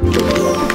呜